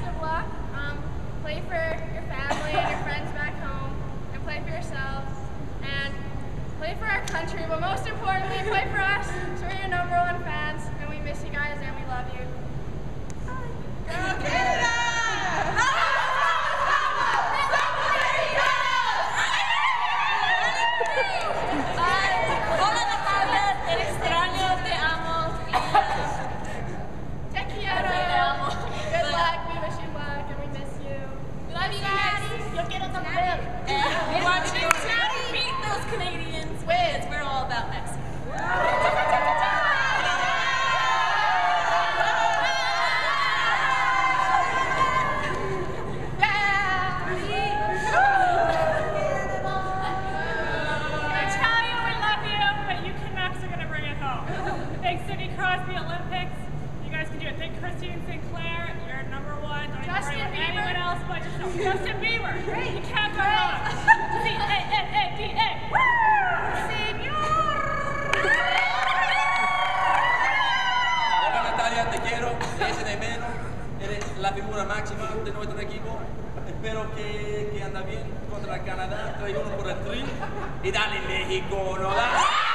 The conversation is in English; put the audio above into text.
of. Um, play for your family and your friends back home, and play for yourselves, and play for our country, but most importantly, play Yo quiero. And want you beat those Canadians because we're all about Mexico. Natalia, we love you, but you Canucks are gonna bring it home. Big Sidney Crosby Olympics. You guys can do it. Big Christine Sinclair, you're Yourself. Justin Bieber. You can't go wrong. C A N A D A. Hola Natalia, te quiero, te de menos, eres la figura máxima de nuestro equipo. Espero que, que anda bien contra Canadá, trae uno por el tri y dale México, no da.